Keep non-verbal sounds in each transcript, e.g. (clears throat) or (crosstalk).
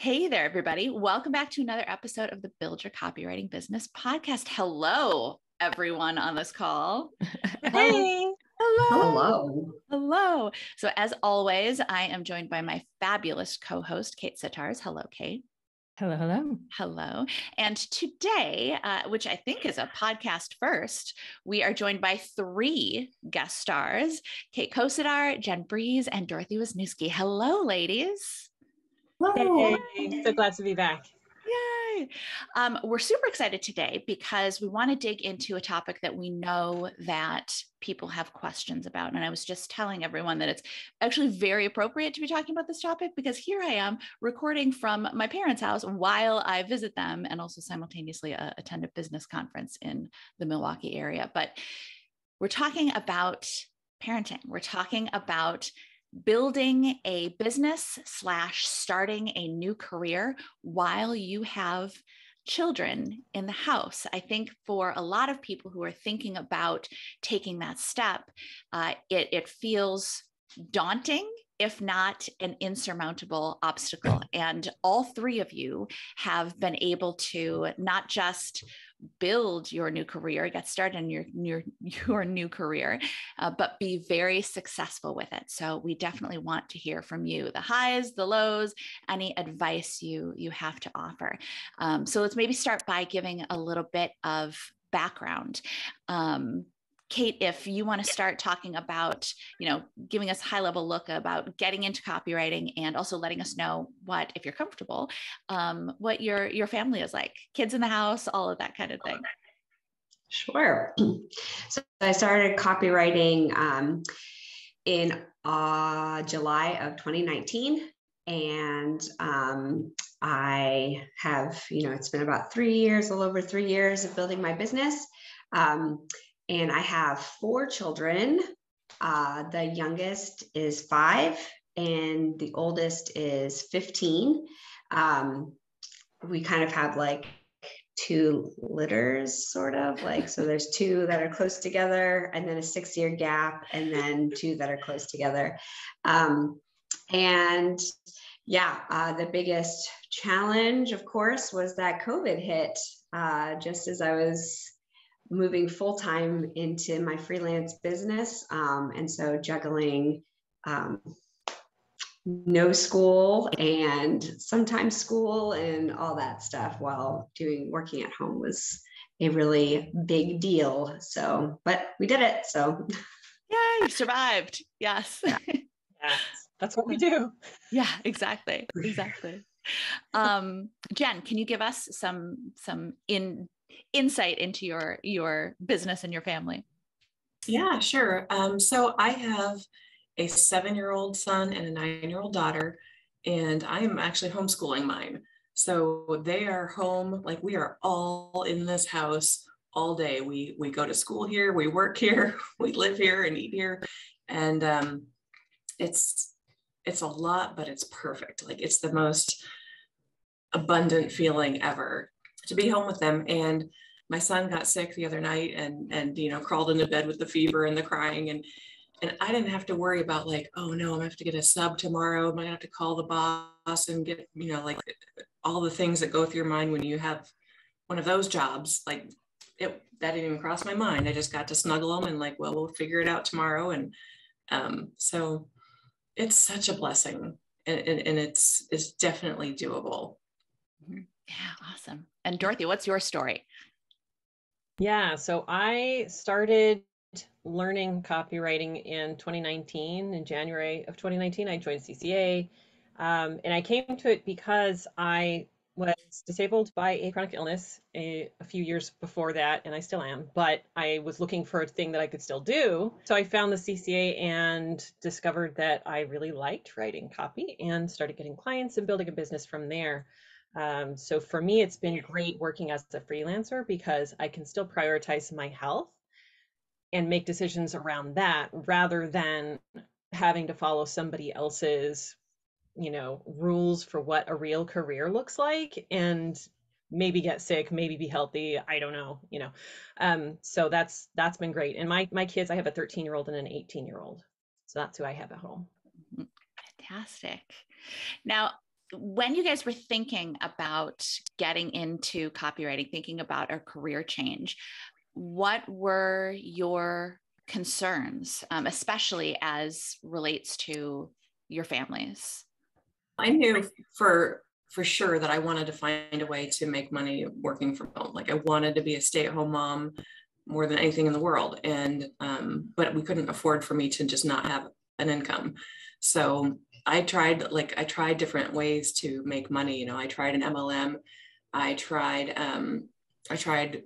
Hey there, everybody. Welcome back to another episode of the Build Your Copywriting Business podcast. Hello, everyone on this call. (laughs) Hey. Hello. Hello. Hello. So, as always, I am joined by my fabulous co host, Kate Sitars. Hello, Kate. Hello, hello. Hello. And today, uh, which I think is a podcast first, we are joined by three guest stars Kate Kosidar, Jen Breeze, and Dorothy Wisniewski. Hello, ladies. Hello. Hey, so glad to be back. Yay. Um, we're super excited today because we want to dig into a topic that we know that people have questions about. And I was just telling everyone that it's actually very appropriate to be talking about this topic because here I am recording from my parents' house while I visit them and also simultaneously uh, attend a business conference in the Milwaukee area. But we're talking about parenting. We're talking about building a business slash starting a new career while you have children in the house. I think for a lot of people who are thinking about taking that step, uh, it, it feels daunting if not an insurmountable obstacle. And all three of you have been able to not just build your new career, get started in your your, (laughs) your new career, uh, but be very successful with it. So we definitely want to hear from you, the highs, the lows, any advice you you have to offer. Um, so let's maybe start by giving a little bit of background. Um, Kate, if you want to start talking about, you know, giving us a high level look about getting into copywriting and also letting us know what, if you're comfortable, um, what your your family is like, kids in the house, all of that kind of thing. Sure. (clears throat) So I started copywriting um, in uh, July of 2019, and um, I have, you know, it's been about three years, a little over three years of building my business. Um, and I have four children. Uh, the youngest is five, and the oldest is 15. Um, we kind of have like two litters, sort of like so. There's (laughs) two that are close together, and then a six-year gap, and then two that are close together. Um, and yeah, uh, the biggest challenge, of course, was that COVID hit uh, just as I was moving full time into my freelance business. Um, and so juggling um, no school and sometimes school and all that stuff while doing working at home was a really big deal. So, but we did it. So, (laughs) yay, survived. Yes. Yeah. (laughs) yes, that's what we do. Yeah, exactly. Exactly. (laughs) Um, Jen, can you give us some some in insight into your your business and your family. Yeah, sure. Um, so I have a seven-year-old son and a nine-year-old daughter, and I am actually homeschooling mine. So they are home, like we are all in this house all day. We we go to school here, we work here, (laughs) we live here and eat here, and um, it's it's a lot, but it's perfect. Like it's the most abundant feeling ever to be home with them. And my son got sick the other night and and you know crawled into bed with the fever and the crying and and I didn't have to worry about like, oh no, I'm gonna have to get a sub tomorrow. Am I gonna have to call the boss and get, you know, like all the things that go through your mind when you have one of those jobs? Like it that didn't even cross my mind. I just got to snuggle them and like, well, we'll figure it out tomorrow. And um, so it's such a blessing and, and, and it's it's definitely doable. Mm-hmm. Yeah, awesome. And Dorothy, what's your story? Yeah, so I started learning copywriting in 2019. In January of 2019, I joined CCA. Um, and I came to it because I was disabled by a chronic illness a, a, few years before that, and I still am, but I was looking for a thing that I could still do. So I found the CCA and discovered that I really liked writing copy and started getting clients and building a business from there. Um, so for me, it's been great working as a freelancer because I can still prioritize my health and make decisions around that rather than having to follow somebody else's you know rules for what a real career looks like and maybe get sick maybe be healthy i don't know you know. Um so that's that's been great. And my my kids i have a 13 year old and an 18 year old so that's who i have at home. Fantastic. Now when you guys were thinking about getting into copywriting, thinking about a career change, what were your concerns, um, especially as relates to your families? I knew for for sure that I wanted to find a way to make money working from home. Like I wanted to be a stay-at-home mom more than anything in the world, and um, but we couldn't afford for me to just not have an income. So I tried like I tried different ways to make money. You know, I tried an MLM. I tried um, I tried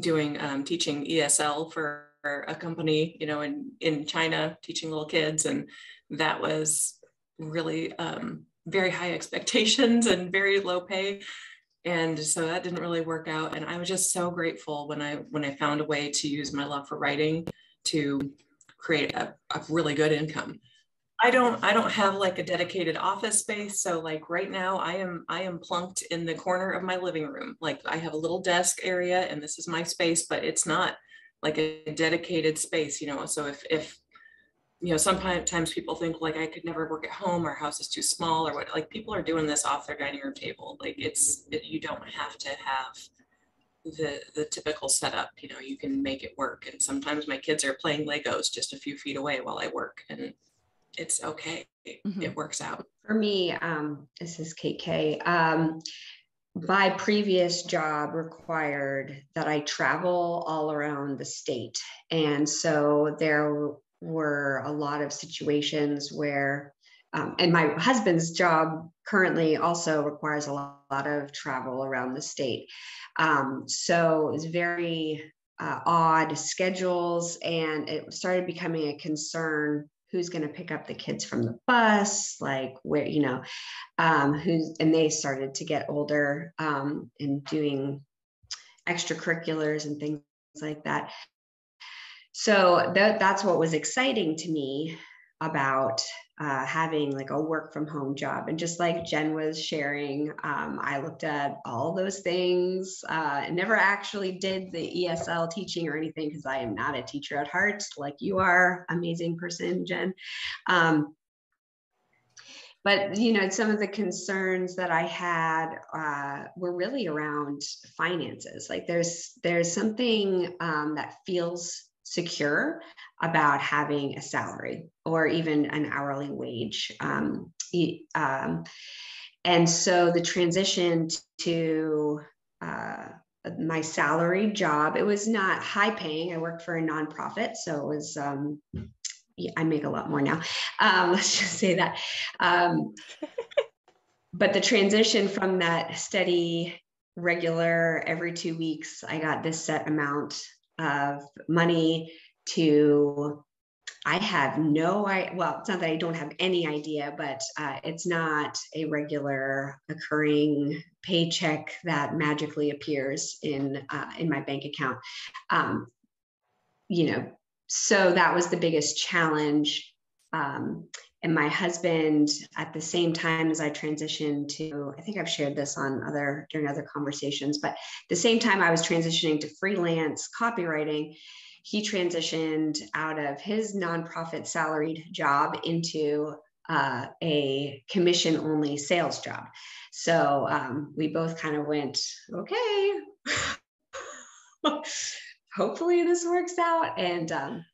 doing um, teaching ESL for a company, you know, in in China, teaching little kids, and that was really um, very high (laughs) expectations and very low pay and so that didn't really work out and i was just so grateful when i when i found a way to use my love for writing to create a, a really good income i don't i don't have like a dedicated office space so like right now i am i am plunked in the corner of my living room like i have a little desk area and this is my space but it's not like a dedicated space you know so if if you know, sometimes people think like I could never work at home, our house is too small, or what. Like people are doing this off their dining room table. Like it's it, you don't have to have the the typical setup. You know, you can make it work. And sometimes my kids are playing Legos just a few feet away while I work, and it's okay. Mm-hmm. It works out. For me, um, this is KK. Um, my previous job required that I travel all around the state. And so there were a lot of situations where um, and my husband's job currently also requires a lot, lot of travel around the state. Um, so it's very uh, odd schedules, and it started becoming a concern who's going to pick up the kids from the bus, like where, you know, um, who's, and they started to get older um, and doing extracurriculars and things like that. So that that's what was exciting to me about uh, having like a work from home job. And just like jen was sharing um, i looked at all those things uh, never actually did the esl teaching or anything because i am not a teacher at heart like you are amazing person jen. Um, but you know some of the concerns that i had uh, were really around finances. Like there's there's something um, that feels secure about having a salary or even an hourly wage. Um, um, and so the transition to uh, my salary job, it was not high paying. I worked for a nonprofit, so it was. Um, yeah, I make a lot more now. Um, (laughs) let's just say that. Um, (laughs) but the transition from that steady, regular, every two weeks, I got this set amount of money to I have no I well, it's not that I don't have any idea, but uh, it's not a regular occurring paycheck that magically appears in uh, in my bank account. Um, you know, so that was the biggest challenge. Um, and my husband, at the same time as I transitioned to, I think I've shared this on other during other conversations, but the same time I was transitioning to freelance copywriting, he transitioned out of his nonprofit salaried job into uh, a commission only sales job. So um, we both kind of went, okay, (laughs) hopefully this works out. And um,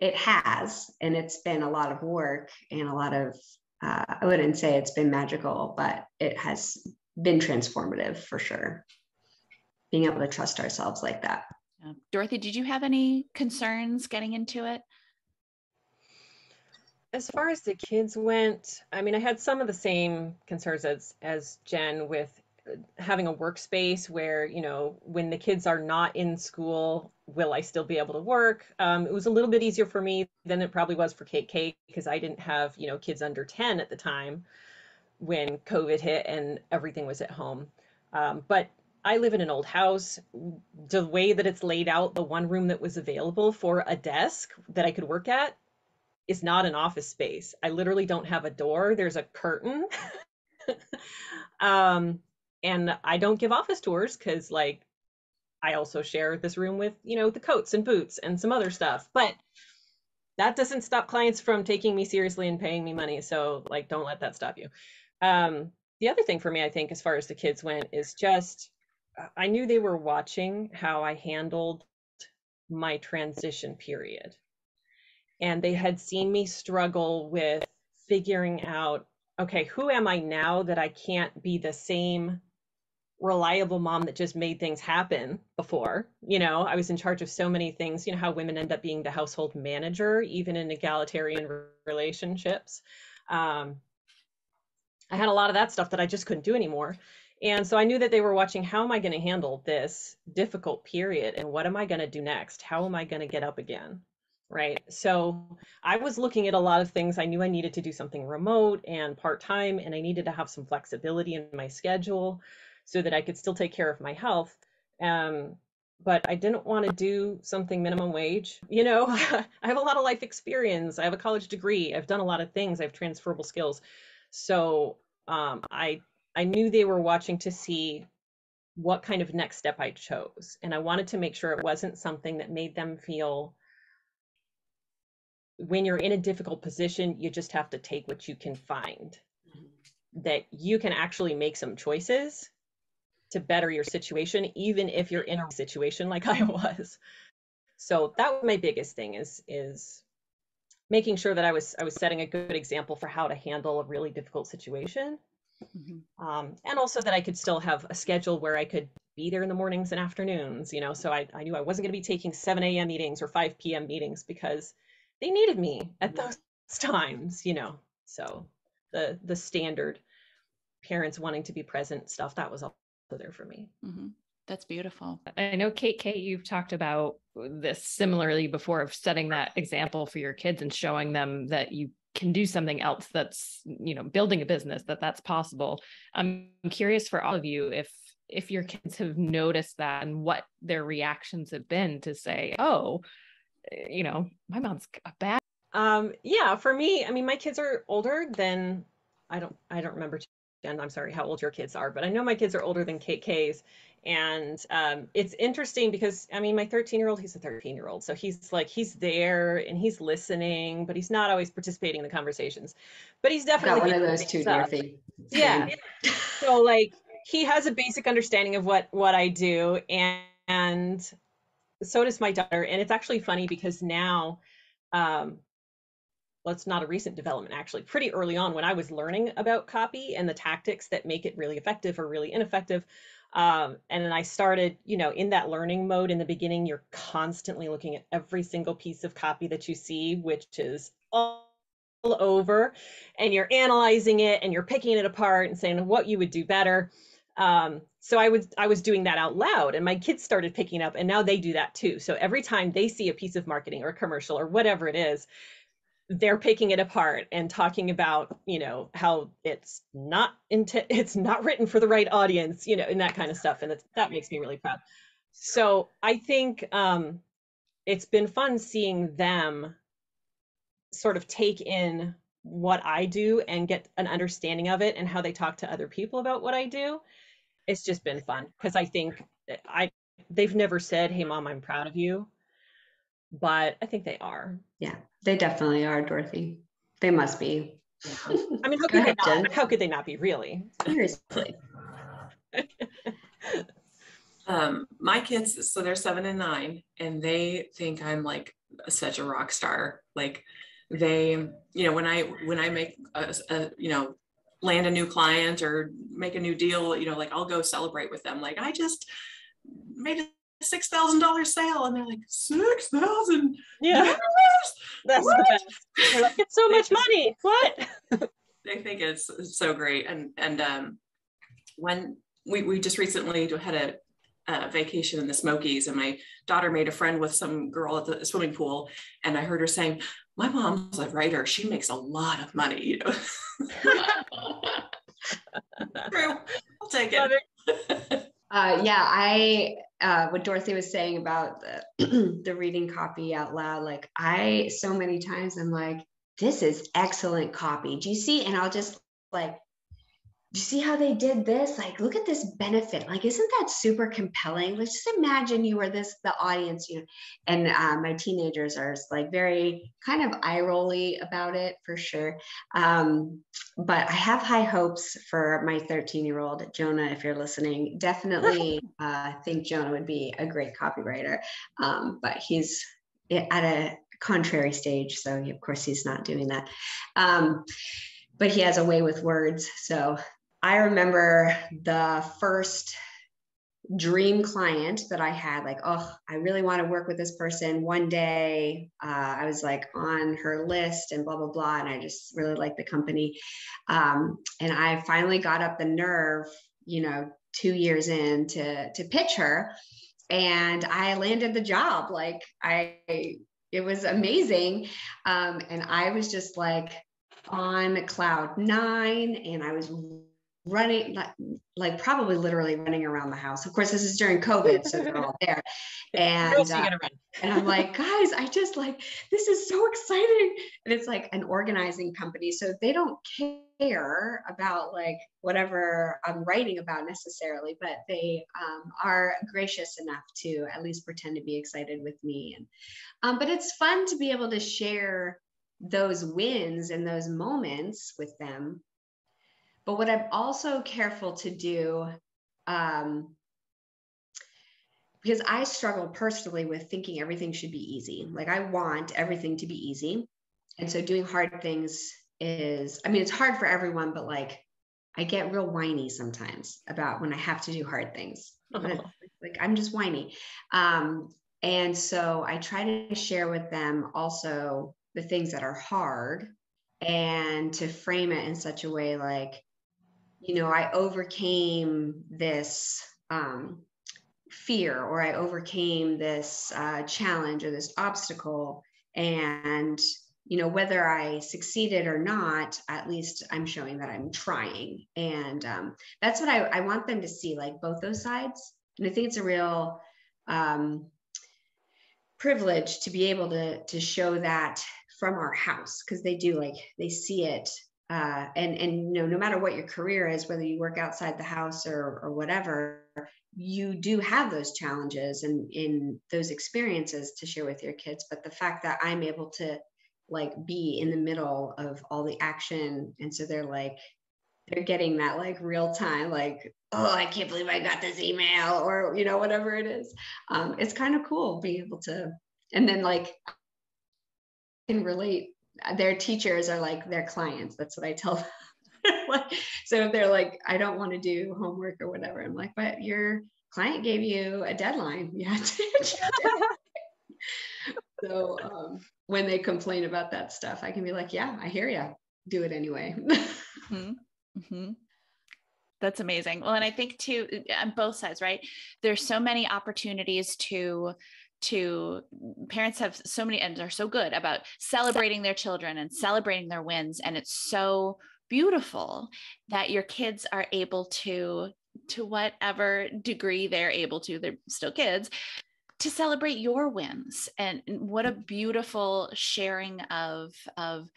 it has, and it's been a lot of work and a lot of, uh, I wouldn't say it's been magical, but it has been transformative for sure. Being able to trust ourselves like that. Dorothy, did you have any concerns getting into it? As far as the kids went, I mean, I had some of the same concerns as as Jen with having a workspace where you know when the kids are not in school will i still be able to work um, it was a little bit easier for me than it probably was for kk because i didn't have you know kids under 10 at the time when covid hit and everything was at home um, but i live in an old house the way that it's laid out the one room that was available for a desk that i could work at is not an office space i literally don't have a door there's a curtain (laughs) um, and I don't give office tours because like I also share this room with, you know, the coats and boots and some other stuff. But that doesn't stop clients from taking me seriously and paying me money. So like don't let that stop you. Um, the other thing for me, I think, as far as the kids went, is just I knew they were watching how I handled my transition period. And they had seen me struggle with figuring out okay, who am I now that I can't be the same reliable mom that just made things happen before? You know, I was in charge of so many things. You know, how women end up being the household manager, even in egalitarian relationships. Um, I had a lot of that stuff that I just couldn't do anymore. And so I knew that they were watching how am I going to handle this difficult period and what am I going to do next? How am I going to get up again? Right. So I was looking at a lot of things. I knew I needed to do something remote and part time, and I needed to have some flexibility in my schedule so that I could still take care of my health. Um, but I didn't want to do something minimum wage. (laughs) You know, (laughs) I have a lot of life experience. I have a college degree. I've done a lot of things. I have transferable skills. So um, I I knew they were watching to see what kind of next step I chose. And I wanted to make sure it wasn't something that made them feel when you're in a difficult position, you just have to take what you can find. Mm-hmm. That you can actually make some choices to better your situation, even if you're in a situation like (laughs) I was. So that was my biggest thing is is making sure that I was I was setting a good example for how to handle a really difficult situation Mm-hmm. Um, and also that I could still have a schedule where I could be there in the mornings and afternoons, you know, so I, I knew I wasn't going to be taking 7 a.m. meetings or 5 p.m. meetings because they needed me at those (laughs) times, you know. So the the standard parents wanting to be present stuff that was also there for me. Mm-hmm. That's beautiful. I know Kate, Kate, you've talked about this similarly before of setting that example for your kids and showing them that you can do something else that's you know building a business that that's possible. I'm curious for all of you if if your kids have noticed that and what their reactions have been to say oh you know my mom's a bad um yeah for me i mean my kids are older than i don't i don't remember Jen, i'm sorry how old your kids are but i know my kids are older than kate k's and um, it's interesting because i mean my 13 year old he's a 13 year old so he's like he's there and he's listening but he's not always participating in the conversations. But he's definitely Got one of those too dorothy. yeah. So like he has a basic understanding of what what i do and, and so does my daughter. And it's actually funny because now um, well, it's not a recent development actually. Pretty early on when i was learning about copy and the tactics that make it really effective or really ineffective um, and then I started, you know, in that learning mode in the beginning, you're constantly looking at every single piece of copy that you see, which is all over, and you're analyzing it and you're picking it apart and saying what you would do better. Um, so I was I was doing that out loud, and my kids started picking up, and now they do that too. So every time they see a piece of marketing or a commercial or whatever it is, they're picking it apart and talking about you know how it's not into (laughs) it's not written for the right audience you know and that kind of stuff and that makes me really proud. So i think um it's been fun seeing them sort of take in what i do and get an understanding of it and how they talk to other people about what i do. It's just been fun because i think i they've never said hey mom i'm proud of you but I think they are. Yeah, they definitely are, Dorothy. They must be. I mean, how (laughs) could, ahead, they not, how could they not be really? Seriously. (laughs) um, my kids, so they're seven and nine, and they think I'm like such a rock star. Like they, you know, when I when I make a, a you know land a new client or make a new deal, you know, like I'll go celebrate with them. Like I just made a six thousand dollar sale, and they're like six thousand. Yeah, that's what? the best. like, it's so much money. What? (laughs) they think it's, so great, and and um, when we we just recently had a uh, vacation in the Smokies, and my daughter made a friend with some girl at the swimming pool, and I heard her saying, "My mom's a writer. She makes a lot of money." You know. (laughs) (laughs) True. I'll take it. it. Uh, yeah, I uh, what Dorothy was saying about the (clears throat) the reading copy out loud. Like I so many times I'm like, this is excellent copy. Do you see? And I'll just like you see how they did this? Like, look at this benefit. Like, isn't that super compelling? Let's just imagine you were this, the audience, you know, and uh, my teenagers are like very kind of eye rolly about it for sure. Um, but I have high hopes for my 13 year old Jonah. If you're listening, definitely (laughs) uh, think Jonah would be a great copywriter. Um, but he's at a contrary stage. So, of course, he's not doing that. Um, but he has a way with words. So I remember the first dream client that I had, like, oh, I really want to work with this person. One day, uh, I was like on her list and blah, blah, blah. And I just really liked the company. Um, and I finally got up the nerve, you know, two years in to, to pitch her. And I landed the job. Like, I, it was amazing. Um, and I was just like on cloud nine and I was running like, like probably literally running around the house. Of course, this is during COVID, so they're all there. (laughs) And uh, and I'm like, guys, I just like this is so exciting. And it's like an organizing company, so they don't care about like whatever I'm writing about necessarily, but they um, are gracious enough to at least pretend to be excited with me. And um, but it's fun to be able to share those wins and those moments with them but what I'm also careful to do, um, because I struggle personally with thinking everything should be easy. Like I want everything to be easy. And so doing hard things is, I mean, it's hard for everyone, but like I get real whiny sometimes about when I have to do hard things. (laughs) Like I'm just whiny. Um, and so I try to share with them also the things that are hard and to frame it in such a way like you know, I overcame this um, fear or I overcame this uh, challenge or this obstacle. And, you know, whether I succeeded or not, at least I'm showing that I'm trying. And um, that's what I, I want them to see, like both those sides. And I think it's a real um, privilege to be able to, to show that from our house because they do like they see it uh, and and you know no matter what your career is whether you work outside the house or or whatever you do have those challenges and in those experiences to share with your kids. But the fact that i'm able to like be in the middle of all the action and so they're like they're getting that like real time like oh i can't believe i got this email or you know whatever it is um, it's kind of cool being able to and then like can relate their teachers are like their clients. That's what I tell them. (laughs) so if they're like, I don't want to do homework or whatever, I'm like, but your client gave you a deadline. Yeah. (laughs) (laughs) so um, when they complain about that stuff, I can be like, yeah, I hear you. Do it anyway. mm-hmm. Mm-hmm. That's amazing. Well, and I think too, on both sides, right? There's so many opportunities to to parents have so many and are so good about celebrating their children and celebrating their wins and it's so beautiful that your kids are able to to whatever degree they're able to they're still kids to celebrate your wins. And what a beautiful sharing of of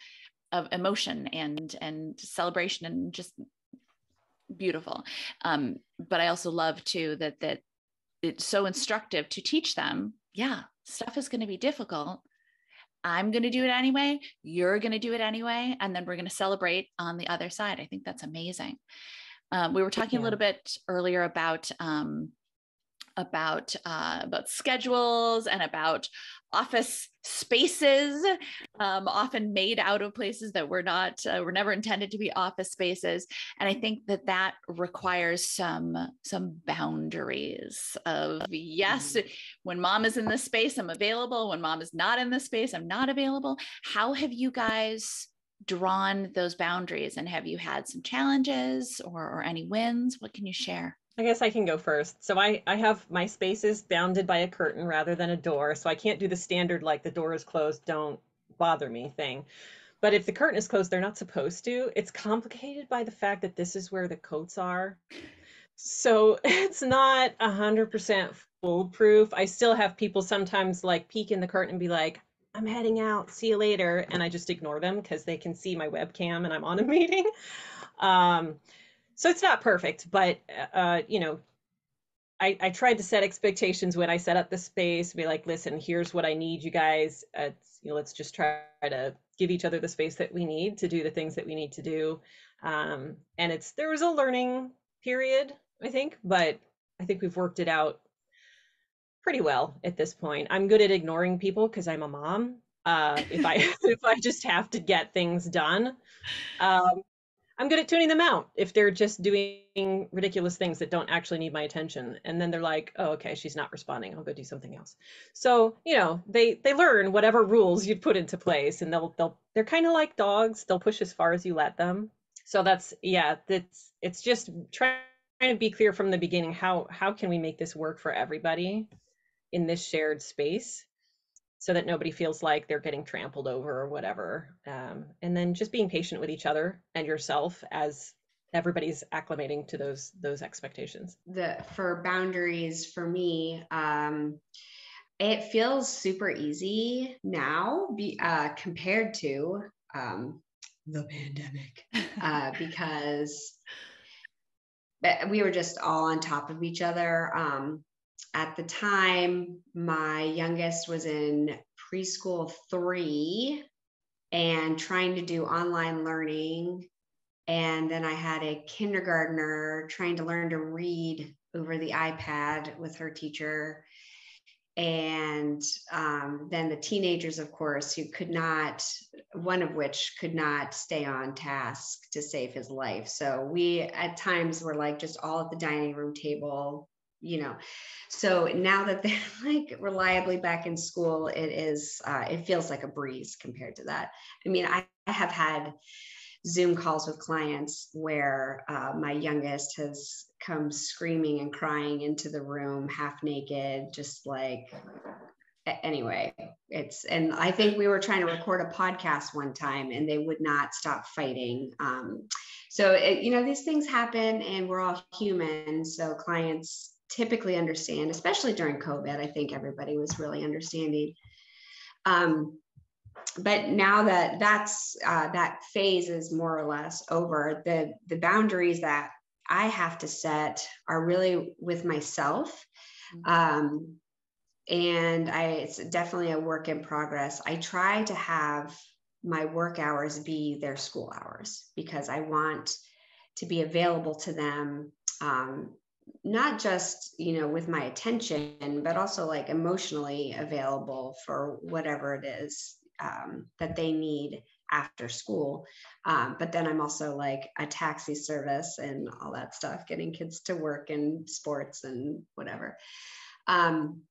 of emotion and and celebration and just beautiful. Um but i also love too that that it's so instructive to teach them yeah, stuff is going to be difficult. I'm going to do it anyway. You're going to do it anyway. And then we're going to celebrate on the other side. I think that's amazing. Um, we were talking yeah. a little bit earlier about um, about uh, about schedules and about office spaces um, often made out of places that were not uh, were never intended to be office spaces. And i think that that requires some some boundaries of yes mm-hmm. when mom is in this space i'm available. When mom is not in this space i'm not available. How have you guys drawn those boundaries? And have you had some challenges or, or any wins? What can you share I guess I can go first. So I, I have my spaces bounded by a curtain rather than a door. So I can't do the standard like the door is closed, don't bother me thing. But if the curtain is closed, they're not supposed to. It's complicated by the fact that this is where the coats are. So (laughs) it's not a hundred percent foolproof. I still have people sometimes like peek in the curtain and be like, I'm heading out. See you later. And I just ignore them because they can see my webcam and I'm on a (laughs) meeting. Um, so it's not perfect, but uh, you know, I, I tried to set expectations when I set up the space, be like, listen, here's what I need you guys. Uh, you know, let's just try to give each other the space that we need to do the things that we need to do. Um, and it's there was a learning period, I think, but I think we've worked it out pretty well at this point. I'm good at ignoring people because I'm a mom. Uh, if I (laughs) if I just have to get things done, um, I'm good at tuning them out if they're just doing ridiculous things that don't actually need my attention. And then they're like, oh, okay, she's not responding. I'll go do something else. So, you know, they they learn whatever rules you put into place and they'll they'll they're kind of like dogs. They'll push as far as you let them. So that's yeah, that's it's just trying to be clear from the beginning how how can we make this work for everybody in this shared space so that nobody feels like they're getting trampled over or whatever. Um, and then just being patient with each other and yourself as everybody's acclimating to those those expectations. The for boundaries for me, um, it feels super easy now be, uh, compared to um, the pandemic uh, (laughs) because we were just all on top of each other. Um, at the time, my youngest was in preschool three and trying to do online learning. And then I had a kindergartner trying to learn to read over the iPad with her teacher. And um, then the teenagers, of course, who could not, one of which could not stay on task to save his life. So we at times were like just all at the dining room table you know. So now that they're (laughs) like reliably back in school it is uh, it feels like a breeze compared to that. I mean i, I have had zoom calls with clients where uh, my youngest has come screaming and crying into the room half naked just like anyway it's and i think we were trying to record a podcast one time and they would not stop fighting um, so it, you know these things happen and we're all human so clients typically understand, especially during COVID. I think everybody was really understanding. Um, but now that that's uh, that phase is more or less over, the the boundaries that I have to set are really with myself. Mm-hmm. Um, and I, it's definitely a work in progress. I try to have my work hours be their school hours because I want to be available to them um, not just you know with my attention but also like emotionally available for whatever it is um, that they need after school. Um, but then i'm also like a taxi service and all that stuff getting kids to work and sports and whatever. Um,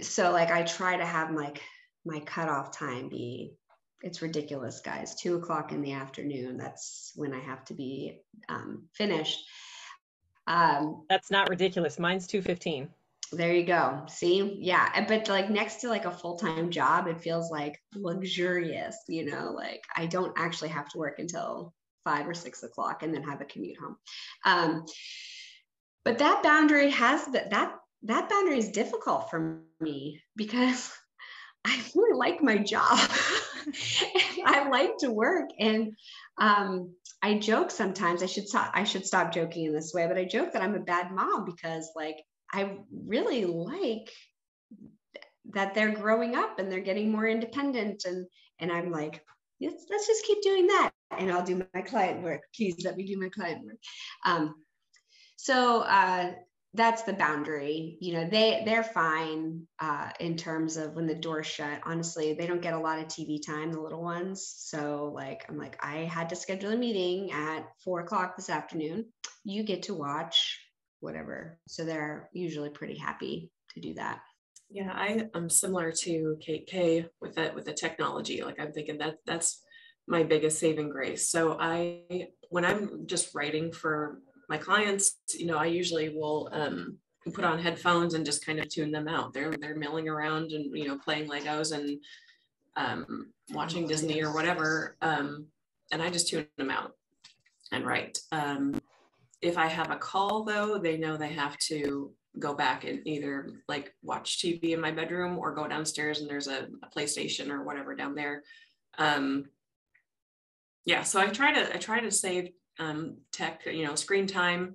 so like i try to have like my cutoff time be it's ridiculous guys two o'clock in the afternoon that's when i have to be um, finished um, That's not ridiculous. Mine's 215. There you go. See? Yeah. But like next to like a full-time job, it feels like luxurious, you know, like I don't actually have to work until five or six o'clock and then have a commute home. Um, but that boundary has that that that boundary is difficult for me because (laughs) I really like my job. (laughs) I like to work. And um, I joke sometimes. I should stop. I should stop joking in this way, but I joke that I'm a bad mom because, like, I really like that they're growing up and they're getting more independent, and and I'm like, let's, let's just keep doing that, and I'll do my client work. Please let me do my client work. Um, so uh, that's the boundary you know they they're fine uh, in terms of when the door's shut. Honestly they don't get a lot of tv time the little ones. So like i'm like i had to schedule a meeting at four o'clock this afternoon. You get to watch whatever. So they're usually pretty happy to do that. Yeah i am similar to kate k with that with the technology. Like i'm thinking that that's my biggest saving grace. So i when i'm just writing for my clients, you know, I usually will um, put on headphones and just kind of tune them out. They're they're milling around and you know playing Legos and um, watching oh, Disney or whatever, um, and I just tune them out and write. Um, if I have a call though, they know they have to go back and either like watch TV in my bedroom or go downstairs and there's a, a PlayStation or whatever down there. Um, yeah, so I try to I try to save um, tech, you know, screen time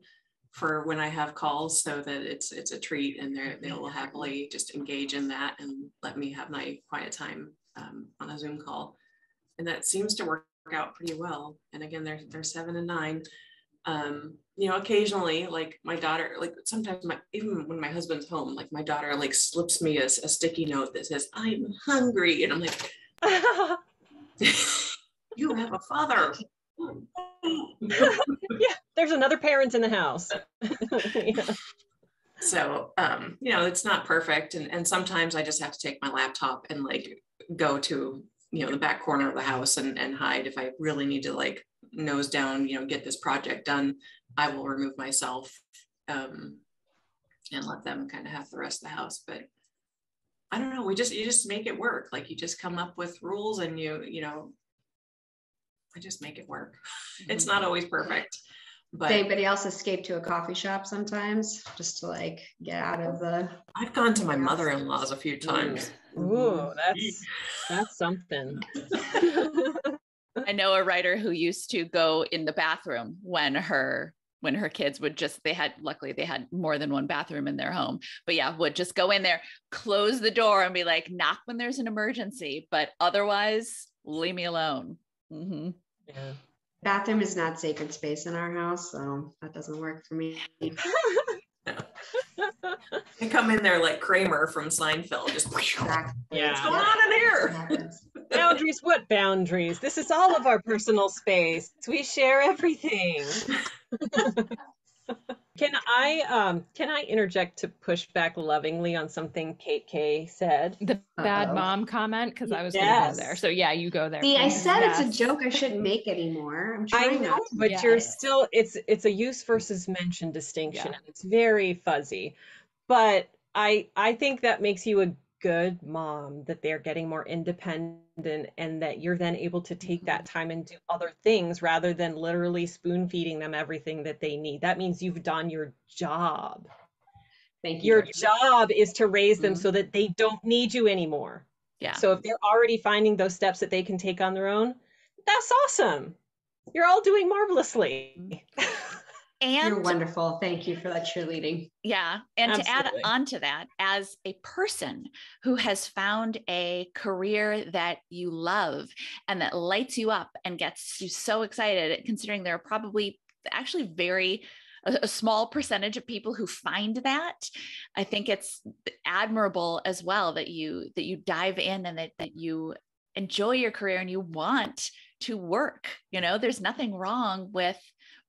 for when I have calls so that it's it's a treat and they they will happily just engage in that and let me have my quiet time um, on a Zoom call. And that seems to work out pretty well. And again, they're they're seven and nine. Um, you know, occasionally, like my daughter, like sometimes my even when my husband's home, like my daughter like slips me a, a sticky note that says, I'm hungry. And I'm like, (laughs) (laughs) you have a father. (laughs) yeah, there's another parent in the house. (laughs) yeah. So, um, you know, it's not perfect. And, and sometimes I just have to take my laptop and like go to, you know, the back corner of the house and, and hide if I really need to like nose down, you know, get this project done. I will remove myself um, and let them kind of have the rest of the house. But I don't know. We just you just make it work. Like you just come up with rules and you you know I just make it work. (laughs) It's mm-hmm. not always perfect. But Does anybody else escape to a coffee shop sometimes just to like get out of the I've gone to my mother-in-law's a few times. Ooh, mm-hmm. that's that's something. (laughs) I know a writer who used to go in the bathroom when her when her kids would just they had luckily they had more than one bathroom in their home but yeah would just go in there close the door and be like knock when there's an emergency but otherwise leave me alone mm-hmm. yeah bathroom is not sacred space in our house so that doesn't work for me (laughs) I come in there like Kramer from Seinfeld, just exactly. (laughs) yeah. What's going on in here? boundaries? What boundaries? This is all of our personal space. We share everything. (laughs) can I um can I interject to push back lovingly on something Kate K said? The bad Uh-oh. mom comment because I was yes. gonna go there. So yeah, you go there. See, I said yes. it's a joke. I shouldn't make anymore. I'm trying I know, not but yes. you're still it's it's a use versus mention distinction. Yeah. It's very fuzzy, but I I think that makes you a good mom that they're getting more independent and that you're then able to take that mm-hmm. time and do other things rather than literally spoon feeding them everything that they need. That means you've done your job. Thank you. Your job is to raise them mm-hmm. so that they don't need you anymore. Yeah. So if they're already finding those steps that they can take on their own, that's awesome. You're all doing marvelously. (laughs) And you're wonderful. Thank you for that cheerleading. Yeah. And Absolutely. to add on to that, as a person who has found a career that you love and that lights you up and gets you so excited, considering there are probably actually very a, a small percentage of people who find that i think it's admirable as well that you that you dive in and that, that you enjoy your career and you want to work you know there's nothing wrong with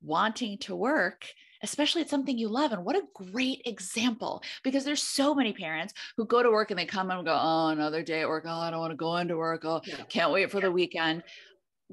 wanting to work especially it's something you love and what a great example because there's so many parents who go to work and they come and go oh another day at work. Oh i don't want to go into work. Oh yeah. can't wait for the weekend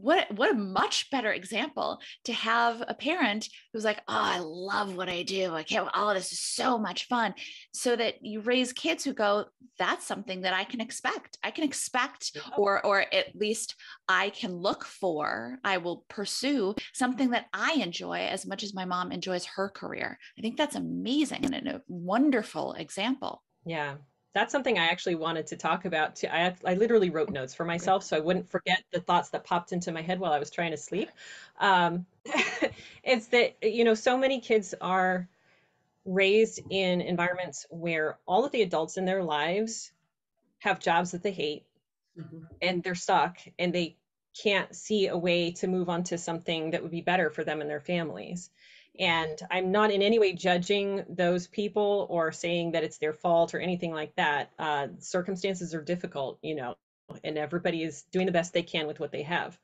what what a much better example to have a parent who's like oh i love what i do. I can't oh this is so much fun. So that you raise kids who go that's something that i can expect. I can expect or or at least i can look for. I will pursue something that i enjoy as much as my mom enjoys her career. I think that's amazing and a wonderful example. Yeah that's something I actually wanted to talk about too. I, I literally wrote notes for myself so I wouldn't forget the thoughts that popped into my head while I was trying to sleep. Um, (laughs) it's that, you know, so many kids are raised in environments where all of the adults in their lives have jobs that they hate mm-hmm. and they're stuck and they can't see a way to move on to something that would be better for them and their families. And I'm not in any way judging those people or saying that it's their fault or anything like that. Uh, circumstances are difficult, you know, and everybody is doing the best they can with what they have.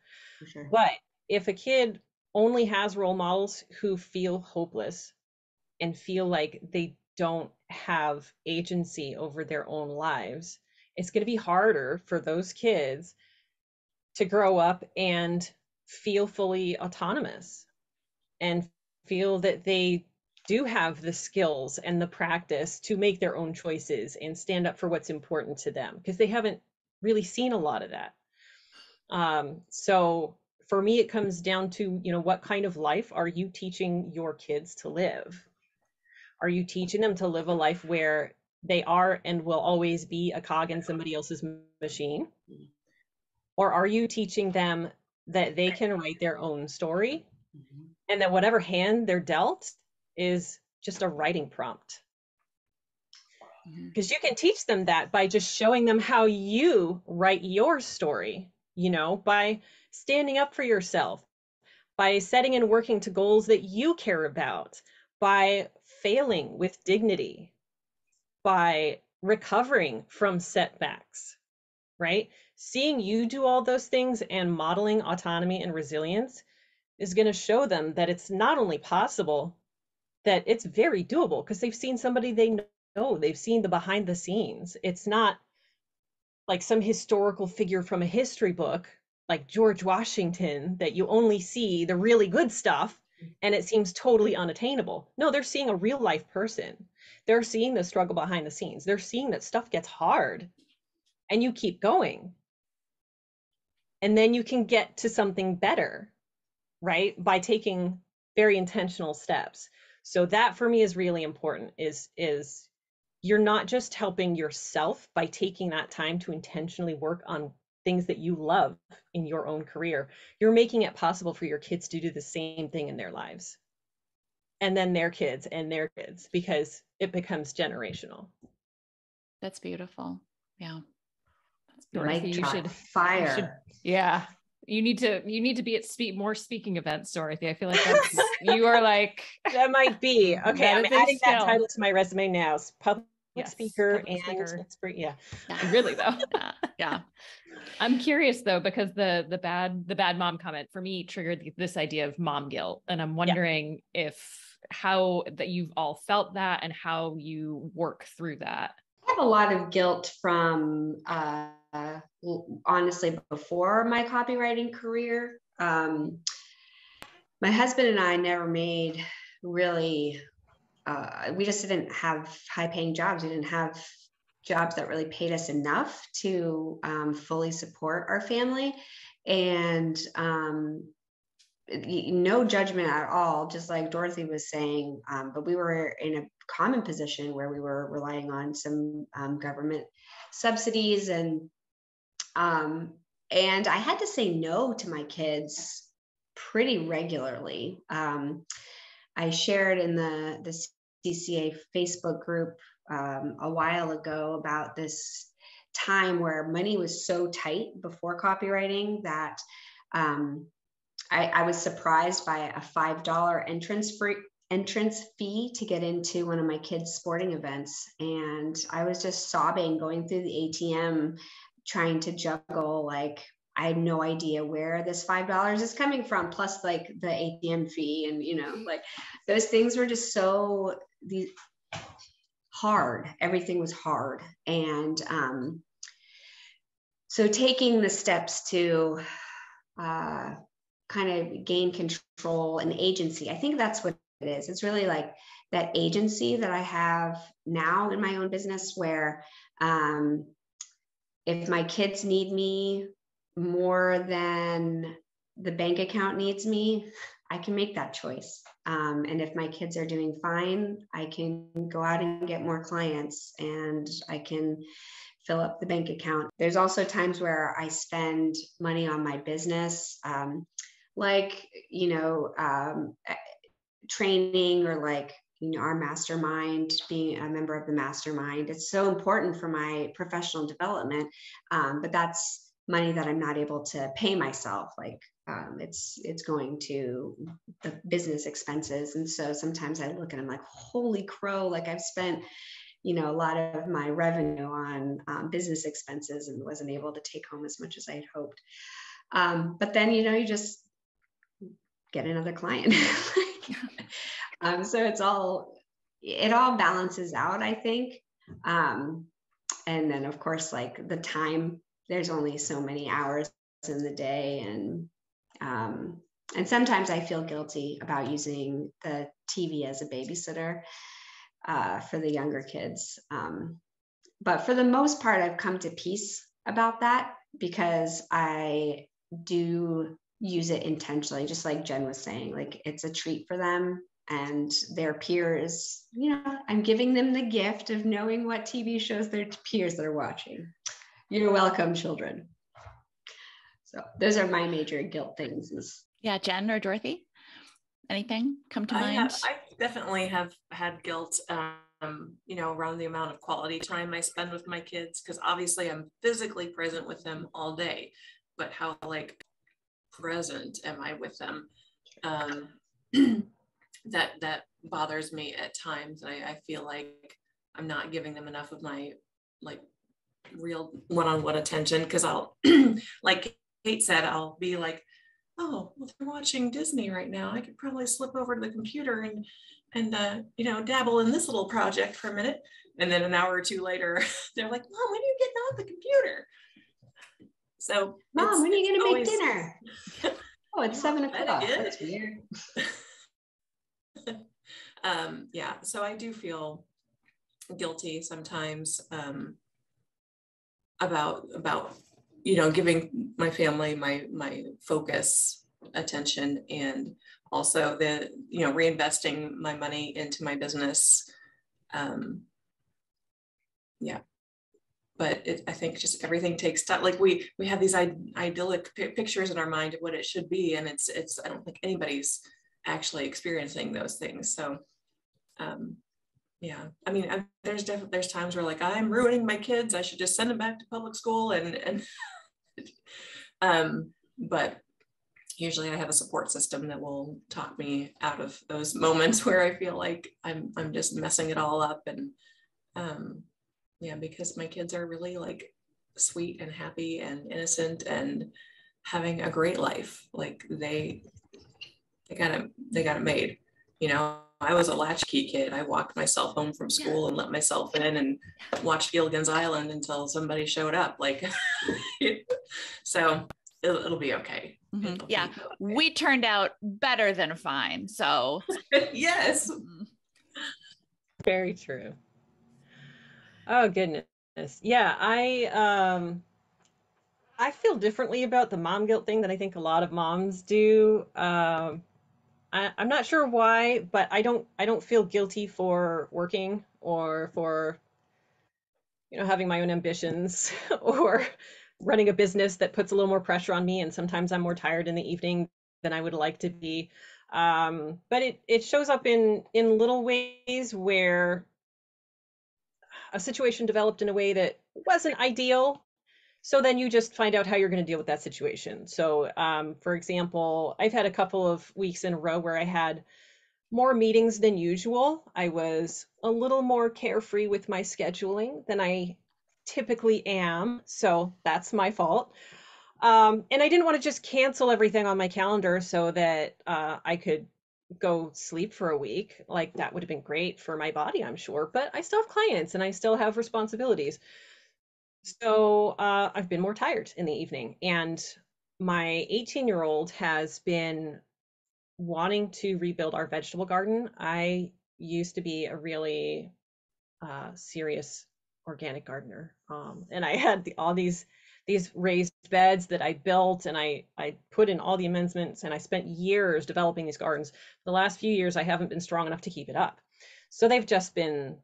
Sure. But if a kid only has role models who feel hopeless and feel like they don't have agency over their own lives, it's going to be harder for those kids to grow up and feel fully autonomous and feel that they do have the skills and the practice to make their own choices and stand up for what's important to them because they haven't really seen a lot of that. Um, so for me, it comes down to, you know, what kind of life are you teaching your kids to live? Are you teaching them to live a life where they are and will always be a cog in somebody else's machine? Or are you teaching them that they can write their own story and that whatever hand they're dealt is just a writing prompt because mm-hmm. you can teach them that by just showing them how you write your story you know by standing up for yourself by setting and working to goals that you care about by failing with dignity by recovering from setbacks right seeing you do all those things and modeling autonomy and resilience is going to show them that it's not only possible that it's very doable because they've seen somebody they know they've seen the behind the scenes. It's not like some historical figure from a history book like george washington that you only see the really good stuff and it seems totally unattainable. No they're seeing a real life person. They're seeing the struggle behind the scenes. They're seeing that stuff gets hard and you keep going. And then you can get to something better right? By taking very intentional steps. So that for me is really important is is you're not just helping yourself by taking that time to intentionally work on things that you love in your own career. You're making it possible for your kids to do the same thing in their lives. And then their kids and their kids because it becomes generational. That's beautiful. Yeah. That's beautiful. you should fire you should, yeah you need to you need to be at speak more speaking events dorothy i feel like that's (laughs) you are like that might be (laughs) okay i'm adding skill. that title to my resume now public yes, speaker and speaker. yeah. yeah (laughs) really though yeah. yeah i'm curious though because the the bad the bad mom comment for me triggered this idea of mom guilt and i'm wondering yeah. if how that you've all felt that and how you work through that a lot of guilt from uh honestly before my copywriting career. Um, my husband and I never made really, uh, we just didn't have high paying jobs. We didn't have jobs that really paid us enough to um, fully support our family. And um, no judgment at all, just like Dorothy was saying. Um, but we were in a common position where we were relying on some um, government subsidies and um, and I had to say no to my kids pretty regularly. Um, I shared in the, the CCA Facebook group um, a while ago about this time where money was so tight before copywriting that um, I, I, was surprised by a five dollar entrance free entrance fee to get into one of my kids' sporting events, and I was just sobbing going through the ATM trying to juggle like I had no idea where this five dollars is coming from, plus like the ATM fee, and you know, like those things were just so hard. Everything was hard, and um, so taking the steps to uh, kind of gain control and agency. I think that's what it is. It's really like that agency that I have now in my own business, where um, if my kids need me more than the bank account needs me, I can make that choice. Um, and if my kids are doing fine, I can go out and get more clients and I can fill up the bank account. There's also times where I spend money on my business, um, like, you know, um, training or like you know our mastermind being a member of the mastermind it's so important for my professional development um, but that's money that i'm not able to pay myself like um, it's it's going to the business expenses. And so sometimes i look and i'm like holy crow like i've spent you know a lot of my revenue on um, business expenses and wasn't able to take home as much as i had hoped. Um, but then you know you just get another client (laughs) Um, so it's all, it all balances out, I think. Um, and then, of course, like the time, there's only so many hours in the day. And, um, and sometimes I feel guilty about using the TV as a babysitter uh, for the younger kids. Um, but for the most part, I've come to peace about that because I do use it intentionally, just like Jen was saying. Like it's a treat for them and their peers, you know, I'm giving them the gift of knowing what TV shows their peers are watching. You're welcome, children. So those are my major guilt things. Is yeah, Jen or Dorothy? anything come to I mind? Have, I definitely have had guilt, um, you know, around the amount of quality time I spend with my kids because obviously I'm physically present with them all day, but how like present am I with them? Um, (clears throat) that that bothers me at times. I, I feel like I'm not giving them enough of my like real one-on-one attention because I'll (clears throat) like Kate said, I'll be like, oh, well, they're watching Disney right now. I could probably slip over to the computer and and uh, you know dabble in this little project for a minute. And then an hour or two later, (laughs) they're like, Mom, when are you getting off the computer? So, Mom, when are you gonna always... make dinner? (laughs) oh, it's seven o'clock. That's weird. (laughs) um, yeah, so I do feel guilty sometimes um, about about you know giving my family my my focus attention and also the you know reinvesting my money into my business um yeah but it, i think just everything takes time like we we have these idyllic pictures in our mind of what it should be and it's it's i don't think anybody's actually experiencing those things so um yeah i mean I, there's definitely there's times where like i'm ruining my kids i should just send them back to public school and and (laughs) um but usually i have a support system that will talk me out of those moments (laughs) where i feel like i'm i'm just messing it all up and um yeah because my kids are really like sweet and happy and innocent and having a great life like they they got it they got it made you know I was a latchkey kid. I walked myself home from school yeah. and let myself in and watched Gilligan's Island until somebody showed up. Like, (laughs) so it'll, it'll, be okay. Mm-hmm. It'll yeah. Be okay. We turned out better than fine. So, (laughs) yes. Mm-hmm. Very true. Oh, goodness. Yeah. I, um, I feel differently about the mom guilt thing than I think a lot of moms do. Um, I, am not sure why, but I don't I don't feel guilty for working or for you know having my own ambitions (laughs) or running a business that puts a little more pressure on me and sometimes I'm more tired in the evening than I would like to be. Um, but it it shows up in in little ways where a situation developed in a way that wasn't ideal so then you just find out how you're going to deal with that situation. So, um, for example, I've had a couple of weeks in a row where I had more meetings than usual. I was a little more carefree with my scheduling than I typically am. So that's my fault. Um, and I didn't want to just cancel everything on my calendar so that uh, I could go sleep for a week. Like that would have been great for my body, I'm sure. But I still have clients and I still have responsibilities. So uh, I've been more tired in the evening, and my 18 year old has been wanting to rebuild our vegetable garden. I used to be a really uh, serious organic gardener, um, and I had the, all these these raised beds that I built and I I put in all the amendments and I spent years developing these gardens. The last few years I haven't been strong enough to keep it up. So they've just been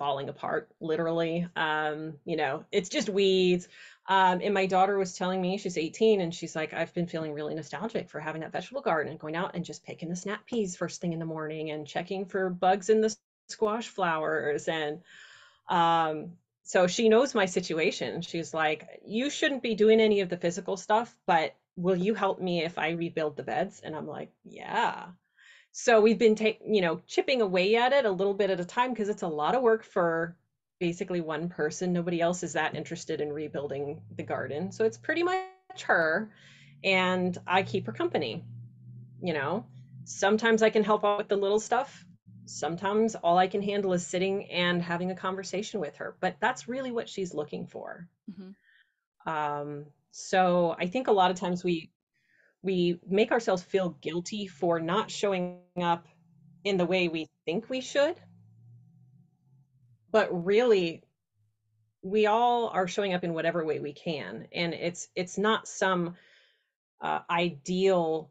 falling apart, literally. Um, you know, it's just weeds. Um, and my daughter was telling me, she's 18, and she's like, I've been feeling really nostalgic for having that vegetable garden and going out and just picking the snap peas first thing in the morning and checking for bugs in the squash flowers. And um, so she knows my situation. She's like, You shouldn't be doing any of the physical stuff, but will you help me if I rebuild the beds? And I'm like, Yeah so we've been taking you know chipping away at it a little bit at a time because it's a lot of work for basically one person nobody else is that interested in rebuilding the garden so it's pretty much her and i keep her company you know sometimes i can help out with the little stuff sometimes all i can handle is sitting and having a conversation with her but that's really what she's looking for mm-hmm. um, so i think a lot of times we we make ourselves feel guilty for not showing up in the way we think we should. But really, we all are showing up in whatever way we can, and it's it's not some uh, ideal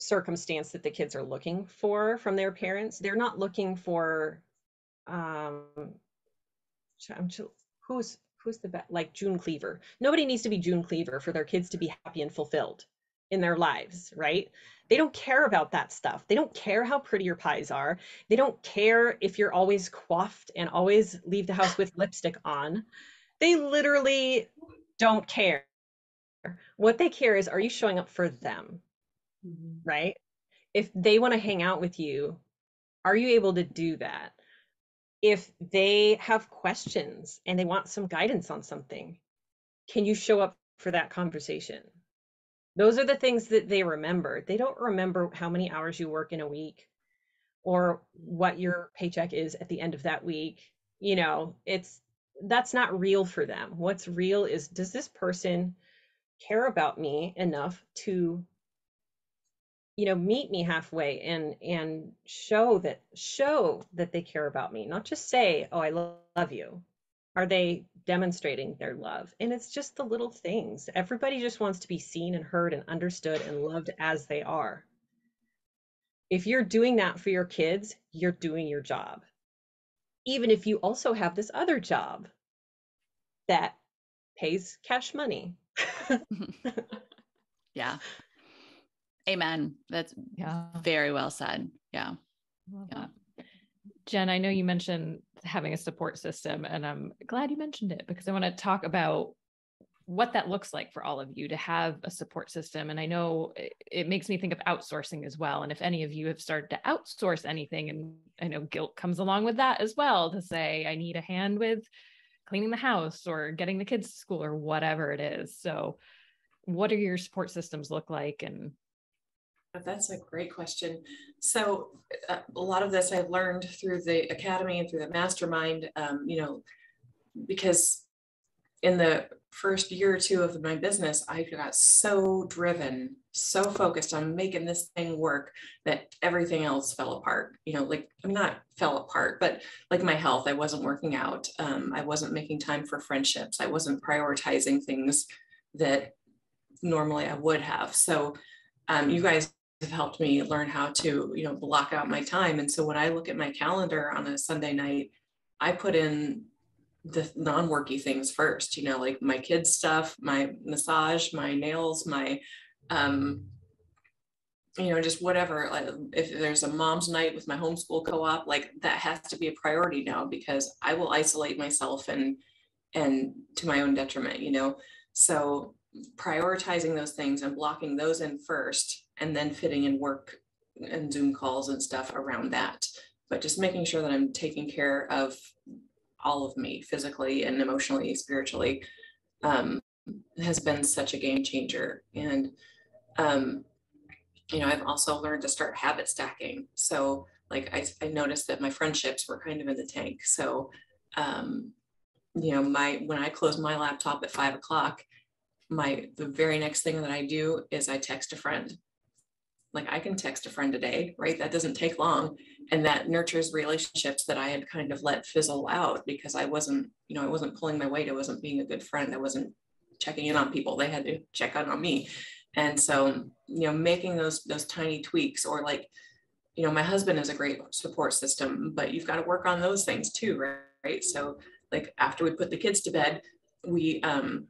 circumstance that the kids are looking for from their parents. They're not looking for um, who's who's the best like June Cleaver. Nobody needs to be June Cleaver for their kids to be happy and fulfilled in their lives, right? They don't care about that stuff. They don't care how pretty your pies are. They don't care if you're always coiffed and always leave the house with lipstick on. They literally don't care. What they care is are you showing up for them? Mm-hmm. Right? If they want to hang out with you, are you able to do that? If they have questions and they want some guidance on something, can you show up for that conversation? Those are the things that they remember. They don't remember how many hours you work in a week or what your paycheck is at the end of that week. You know, it's that's not real for them. What's real is does this person care about me enough to you know meet me halfway and and show that show that they care about me not just say oh i love you. Are they demonstrating their love? And it's just the little things. Everybody just wants to be seen and heard and understood and loved as they are. If you're doing that for your kids you're doing your job. Even if you also have this other job that pays cash money. (laughs) (laughs) Yeah Amen. That's yeah. very well said. Yeah. Yeah. Jen, I know you mentioned having a support system, and I'm glad you mentioned it because I want to talk about what that looks like for all of you to have a support system. And I know it, it, makes me think of outsourcing as well. And if any of you have started to outsource anything, and I know guilt comes along with that as well to say, I need a hand with cleaning the house or getting the kids to school or whatever it is. So, what do your support systems look like? And that's a great question. So, uh, a lot of this I've learned through the academy and through the mastermind. Um, you know, because in the first year or two of my business, I got so driven, so focused on making this thing work that everything else fell apart. You know, like I'm not fell apart, but like my health, I wasn't working out. Um, I wasn't making time for friendships. I wasn't prioritizing things that normally I would have. So, um, you guys have helped me learn how to, you know, block out my time. And so when I look at my calendar on a Sunday night, I put in the non-worky things first, you know, like my kids stuff, my massage, my nails, my um you know, just whatever. Like if there's a mom's night with my homeschool co-op, like that has to be a priority now because I will isolate myself and and to my own detriment, you know. So prioritizing those things and blocking those in first and then fitting in work and Zoom calls and stuff around that. But just making sure that I'm taking care of all of me physically and emotionally, spiritually, um, has been such a game changer. And, um, you know, I've also learned to start habit stacking. So, like, I, I noticed that my friendships were kind of in the tank. So, um, you know, my when I close my laptop at five o'clock, my the very next thing that I do is I text a friend like I can text a friend a day, right? That doesn't take long. And that nurtures relationships that I had kind of let fizzle out because I wasn't, you know, I wasn't pulling my weight. I wasn't being a good friend. I wasn't checking in on people. They had to check in on me. And so, you know, making those those tiny tweaks or like, you know, my husband is a great support system, but you've got to work on those things too, right? right? So like after we put the kids to bed, we um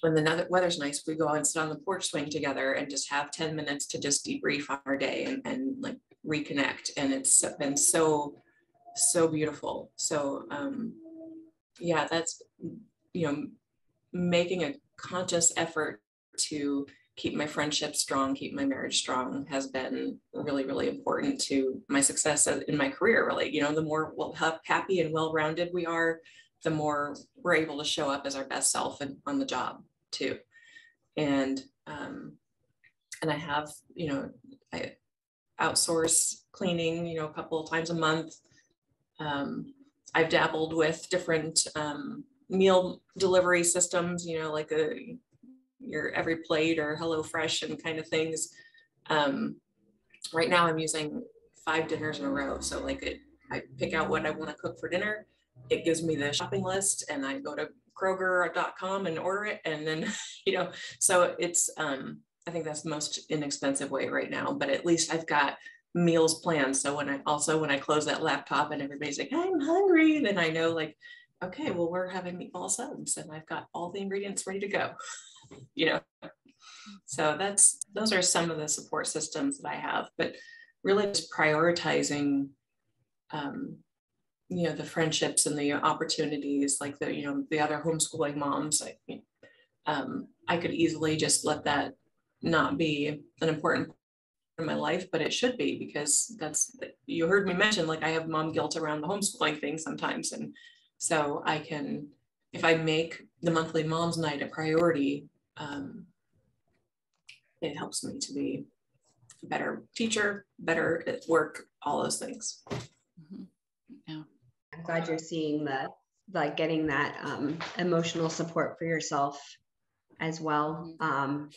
when the weather's nice, we go out and sit on the porch swing together and just have 10 minutes to just debrief our day and, and like reconnect. And it's been so, so beautiful. So um, yeah, that's, you know, making a conscious effort to keep my friendship strong, keep my marriage strong has been really, really important to my success in my career. Really, you know, the more well, happy and well-rounded we are, the more we're able to show up as our best self and on the job too. And um, and I have, you know, I outsource cleaning, you know, a couple of times a month. Um, I've dabbled with different um, meal delivery systems, you know, like a your EveryPlate or HelloFresh and kind of things. Um, right now, I'm using five dinners in a row. So like it, I pick out what I want to cook for dinner. It gives me the shopping list, and I go to Kroger.com and order it. And then, (laughs) you know, so it's, um, I think that's the most inexpensive way right now, but at least I've got meals planned. So when I also, when I close that laptop and everybody's like, I'm hungry, then I know like, okay, well, we're having meatball subs and I've got all the ingredients ready to go, (laughs) you know? So that's those are some of the support systems that I have, but really just prioritizing um, you know the friendships and the opportunities like the you know the other homeschooling moms I, um, I could easily just let that not be an important part of my life but it should be because that's you heard me mention like I have mom guilt around the homeschooling thing sometimes and so I can if I make the monthly moms night a priority um, it helps me to be a better teacher better at work all those things mm-hmm. yeah I'm glad you're seeing the like getting that um, emotional support for yourself as well. Um,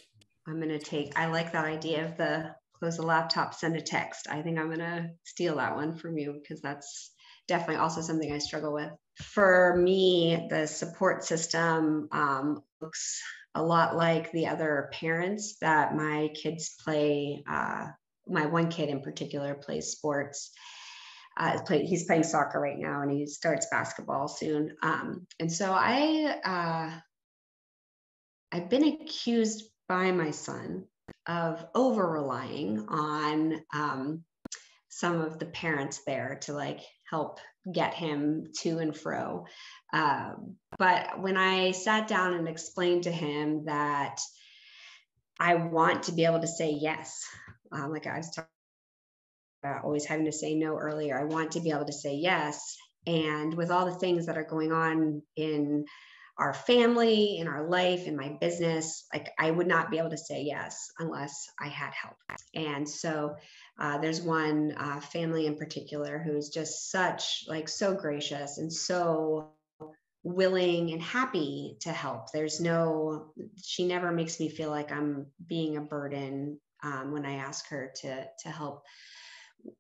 I'm gonna take. I like that idea of the close the laptop, send a text. I think I'm gonna steal that one from you because that's definitely also something I struggle with. For me, the support system um, looks a lot like the other parents that my kids play. Uh, my one kid in particular plays sports uh, play, he's playing soccer right now and he starts basketball soon. Um, and so I, uh, I've been accused by my son of over relying on um, some of the parents there to like help get him to and fro. Um, but when I sat down and explained to him that I want to be able to say yes, um, like I was uh, always having to say no earlier. I want to be able to say yes. And with all the things that are going on in our family, in our life, in my business, like I would not be able to say yes unless I had help. And so uh, there's one uh, family in particular who's just such, like, so gracious and so willing and happy to help. There's no, she never makes me feel like I'm being a burden um, when I ask her to to help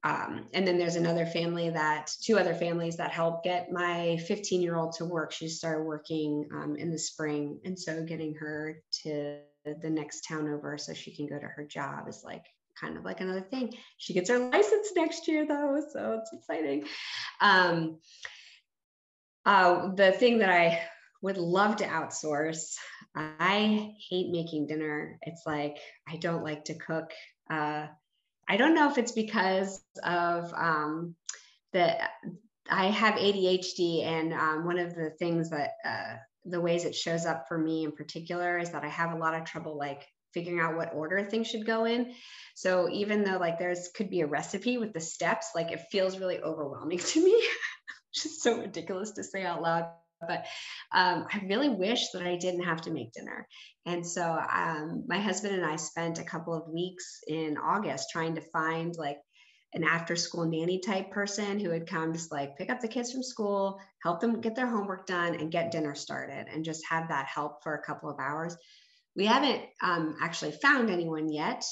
um, and then there's another family that two other families that help get my 15 year old to work. She started working um, in the spring. And so getting her to the next town over so she can go to her job is like kind of like another thing. She gets her license next year though so it's exciting. Um, uh, the thing that i would love to outsource i hate making dinner. It's like i don't like to cook. Uh, I don't know if it's because of um, the I have ADHD, and um, one of the things that uh, the ways it shows up for me in particular is that I have a lot of trouble like figuring out what order things should go in. So even though like there's could be a recipe with the steps, like it feels really overwhelming (laughs) to me. Just so ridiculous to say out loud but um, I really wish that I didn't have to make dinner. And so um, my husband and I spent a couple of weeks in August trying to find like an after school nanny type person who would come just like pick up the kids from school, help them get their homework done, and get dinner started, and just have that help for a couple of hours. We haven't um, actually found anyone yet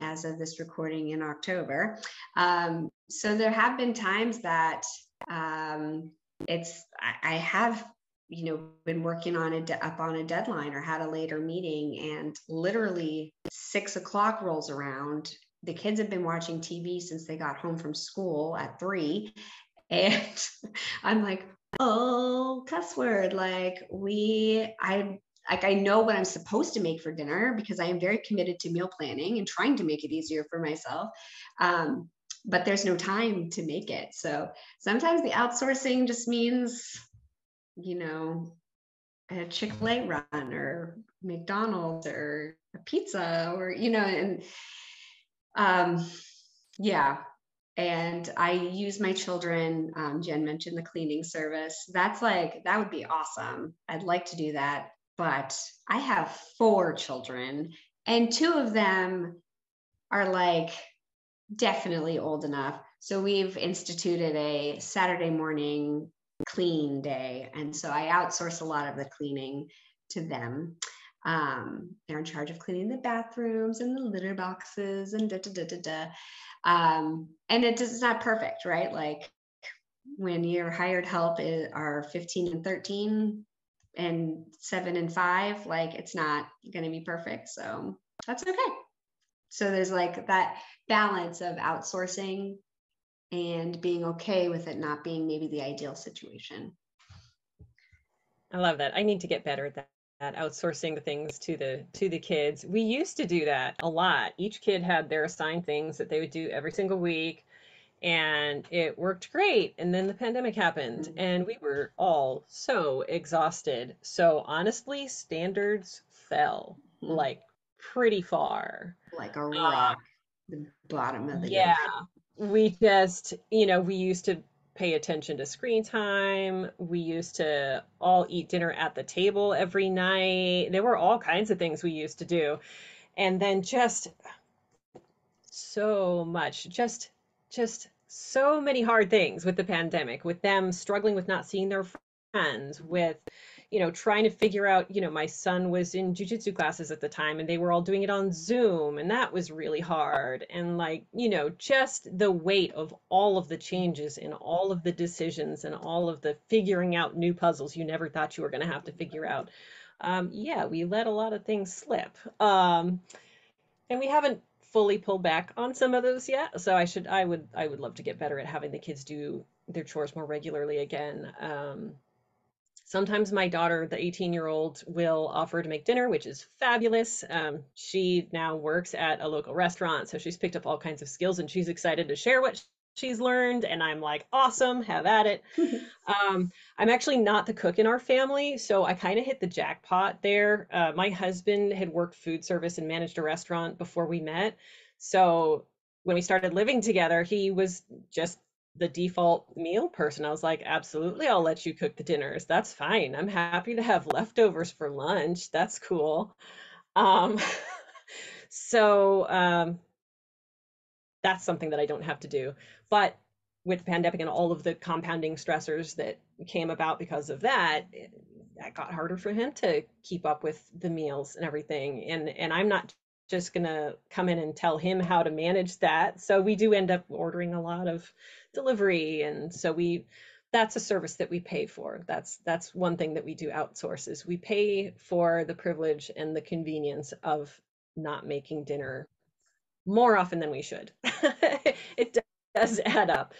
as of this recording in October. Um, so there have been times that um, it's I, have you know been working on it up on a deadline or had a later meeting and literally six o'clock rolls around. The kids have been watching tv since they got home from school at three. And (laughs) i'm like oh cuss word. Like we i like i know what i'm supposed to make for dinner because i am very committed to meal planning and trying to make it easier for myself. Um, but there's no time to make it. So sometimes the outsourcing just means, you know, a Chick fil A run or McDonald's or a pizza or, you know, and um, yeah. And I use my children. Um, Jen mentioned the cleaning service. That's like, that would be awesome. I'd like to do that. But I have four children, and two of them are like definitely old enough. So we've instituted a Saturday morning clean day. And so I outsource a lot of the cleaning to them. Um, they're in charge of cleaning the bathrooms and the litter boxes and da da da da da. Um, and it is not perfect, right? Like when your hired help is, are 15 and 13 and seven and five, like it's not going to be perfect. So that's okay. So there's like that balance of outsourcing and being okay with it not being maybe the ideal situation. I love that. I need to get better at that. outsourcing the things to the to the kids we used to do that a lot each kid had their assigned things that they would do every single week and it worked great and then the pandemic happened mm-hmm. and we were all so exhausted so honestly standards fell mm-hmm. like pretty far like a uh, rock uh, the bottom of the yeah we just you know we used to pay attention to screen time. We used to all eat dinner at the table every night. There were all kinds of things we used to do. And then just so much, just just so many hard things with the pandemic, with them struggling with not seeing their friends, with you know, trying to figure out, you know, my son was in jujitsu classes at the time and they were all doing it on Zoom and that was really hard. And like, you know, just the weight of all of the changes and all of the decisions and all of the figuring out new puzzles you never thought you were going to have to figure out. Um, yeah, we let a lot of things slip. Um, and we haven't fully pulled back on some of those yet. So I should, I would, I would love to get better at having the kids do their chores more regularly again. Um, Sometimes my daughter, the 18 year old, will offer to make dinner, which is fabulous. Um, she now works at a local restaurant, so she's picked up all kinds of skills and she's excited to share what she's learned. And I'm like, awesome, have at it. (laughs) um, I'm actually not the cook in our family, so I kind of hit the jackpot there. Uh, my husband had worked food service and managed a restaurant before we met. So when we started living together, he was just the default meal person. I was like, absolutely, I'll let you cook the dinners. That's fine. I'm happy to have leftovers for lunch. That's cool. Um, (laughs) so um, that's something that I don't have to do. But with the pandemic and all of the compounding stressors that came about because of that, it, that got harder for him to keep up with the meals and everything. And and I'm not just gonna come in and tell him how to manage that. So we do end up ordering a lot of delivery and so we that's a service that we pay for that's that's one thing that we do outsource is we pay for the privilege and the convenience of not making dinner more often than we should (laughs) it does add up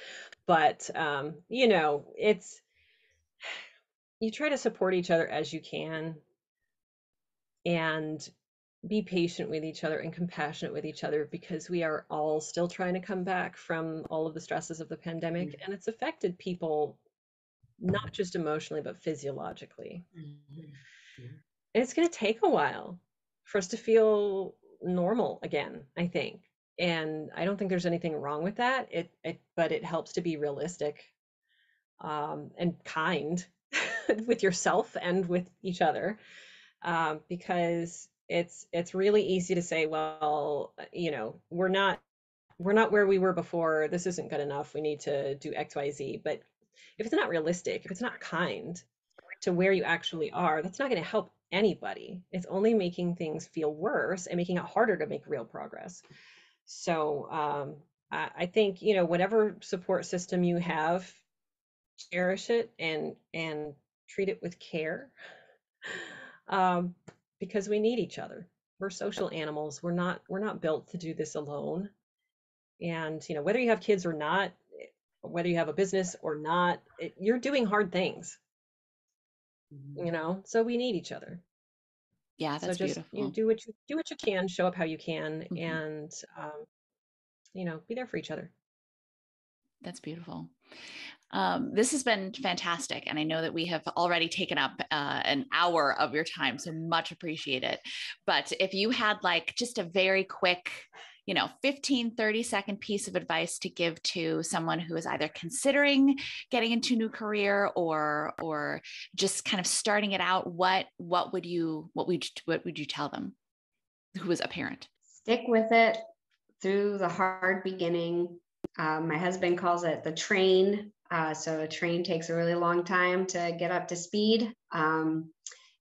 but um, you know it's you try to support each other as you can and be patient with each other and compassionate with each other because we are all still trying to come back from all of the stresses of the pandemic mm-hmm. and it's affected people not just emotionally but physiologically mm-hmm. Yeah. and it's going to take a while for us to feel normal again i think and i don't think there's anything wrong with that it, it but it helps to be realistic um, and kind (laughs) with yourself and with each other um, because it's it's really easy to say well uh, you know we're not we're not where we were before. This isn't good enough. We need to do xyz but if it's not realistic if it's not kind to where you actually are that's not going to help anybody. It's only making things feel worse and making it harder to make real progress. So um, I, I think you know whatever support system you have cherish it and and treat it with care. (laughs) Um, because we need each other. We're social animals. We're not we're not built to do this alone. And you know, whether you have kids or not, whether you have a business or not, it, you're doing hard things. Mm-hmm. You know, so we need each other. Yeah, that's so just, beautiful. You do what you do what you can, show up how you can, mm-hmm. and um, you know, be there for each other. That's beautiful. Um, this has been fantastic. And I know that we have already taken up uh, an hour of your time, so much appreciate it. But if you had like just a very quick, you know 15 30 second piece of advice to give to someone who is either considering getting into a new career or or just kind of starting it out what what would you what would what would you tell them who is a parent stick with it through the hard beginning um, my husband calls it the train uh, so a train takes a really long time to get up to speed. Um,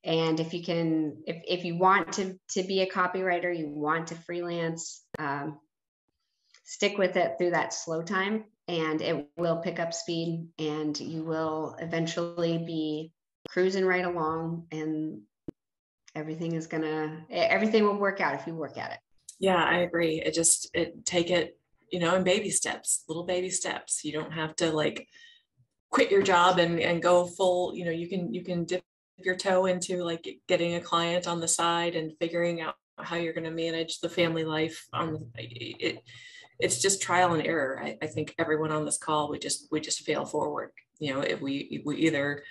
and if you can, if, if you want to, to be a copywriter, you want to freelance, um, stick with it through that slow time and it will pick up speed and you will eventually be cruising right along and everything is gonna everything will work out if you work at it yeah i agree it just it take it you know, in baby steps, little baby steps. You don't have to like quit your job and, and go full, you know, you can, you can dip your toe into like getting a client on the side and figuring out how you're going to manage the family life on it it's just trial and error. I, I, think everyone on this call we just we just fail forward you know if we we either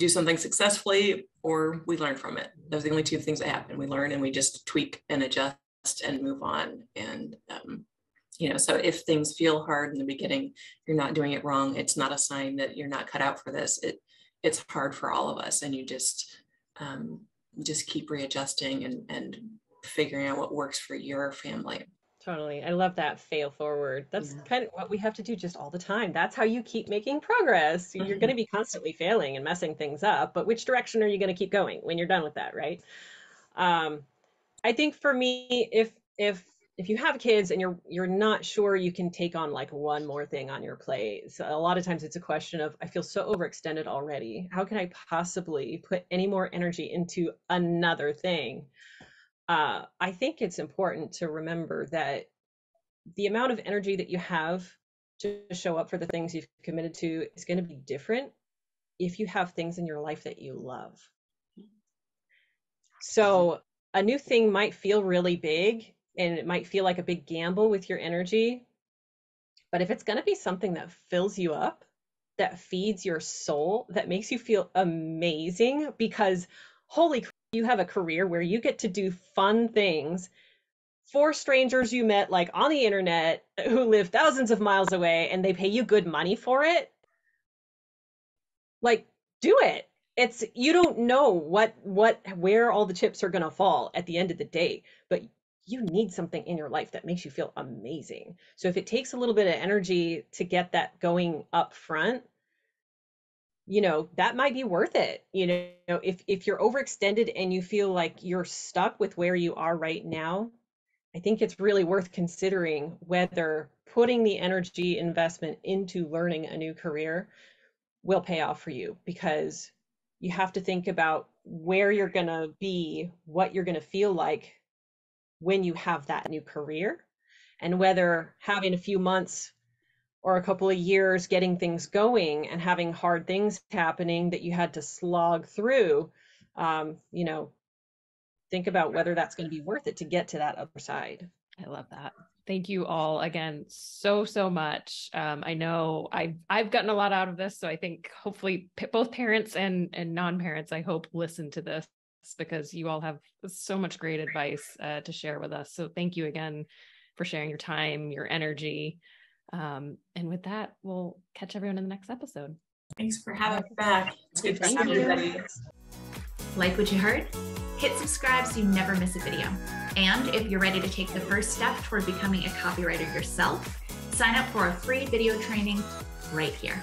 do something successfully or we learn from it. Those are the only two things that happen. We learn and we just tweak and adjust and move on and um, you know so if things feel hard in the beginning you're not doing it wrong it's not a sign that you're not cut out for this it it's hard for all of us and you just um, just keep readjusting and and figuring out what works for your family. Totally i love that fail forward. That's yeah. kind of what we have to do just all the time. That's how you keep making progress. Mm-hmm. you're going to be constantly failing and messing things up but which direction are you going to keep going when you're done with that right? Um, i think for me if if if you have kids and you're you're not sure you can take on like one more thing on your plate so a lot of times it's a question of i feel so overextended already. How can i possibly put any more energy into another thing? Uh, i think it's important to remember that the amount of energy that you have to show up for the things you've committed to is going to be different if you have things in your life that you love. So a new thing might feel really big and it might feel like a big gamble with your energy. But if it's going to be something that fills you up, that feeds your soul, that makes you feel amazing, because holy, you have a career where you get to do fun things for strangers you met like on the internet who live thousands of miles away and they pay you good money for it. Like, do it. It's you don't know what what where all the chips are going to fall at the end of the day, but you need something in your life that makes you feel amazing. So if it takes a little bit of energy to get that going up front, you know, that might be worth it. You know, if if you're overextended and you feel like you're stuck with where you are right now, I think it's really worth considering whether putting the energy investment into learning a new career will pay off for you because you have to think about where you're going to be, what you're going to feel like when you have that new career and whether having a few months or a couple of years getting things going and having hard things happening that you had to slog through um, you know think about whether that's going to be worth it to get to that other side. I love that. Thank you all again so so much. Um, i know i've i've gotten a lot out of this so i think hopefully both parents and and non-parents i hope listen to this because you all have so much great advice uh, to share with us. So thank you again for sharing your time, your energy. Um, and with that, we'll catch everyone in the next episode. Thanks for having me back. It's good to see everybody. Like what you heard? Hit subscribe so you never miss a video. And if you're ready to take the first step toward becoming a copywriter yourself, sign up for a free video training right here.